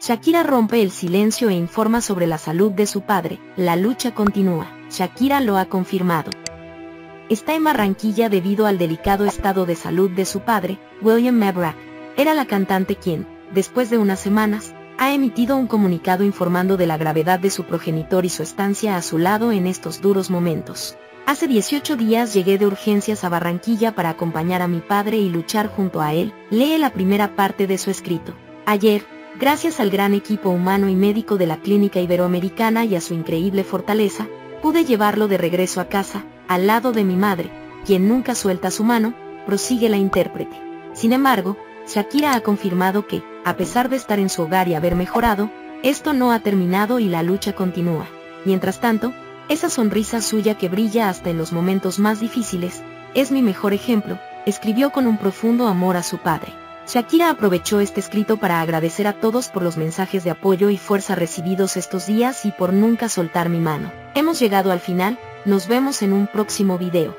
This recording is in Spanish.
Shakira rompe el silencio e informa sobre la salud de su padre. La lucha continúa. Shakira lo ha confirmado. Está en Barranquilla debido al delicado estado de salud de su padre, William Mebrak. Era la cantante quien, después de unas semanas, ha emitido un comunicado informando de la gravedad de su progenitor y su estancia a su lado en estos duros momentos. Hace 18 días llegué de urgencias a Barranquilla para acompañar a mi padre y luchar junto a él, lee la primera parte de su escrito. Ayer, gracias al gran equipo humano y médico de la Clínica Iberoamericana y a su increíble fortaleza, pude llevarlo de regreso a casa, al lado de mi madre, quien nunca suelta su mano, prosigue la intérprete. Sin embargo, Shakira ha confirmado que, a pesar de estar en su hogar y haber mejorado, esto no ha terminado y la lucha continúa. Mientras tanto, esa sonrisa suya que brilla hasta en los momentos más difíciles, es mi mejor ejemplo, escribió con un profundo amor a su padre. Shakira aprovechó este escrito para agradecer a todos por los mensajes de apoyo y fuerza recibidos estos días y por nunca soltar mi mano. Hemos llegado al final, nos vemos en un próximo video.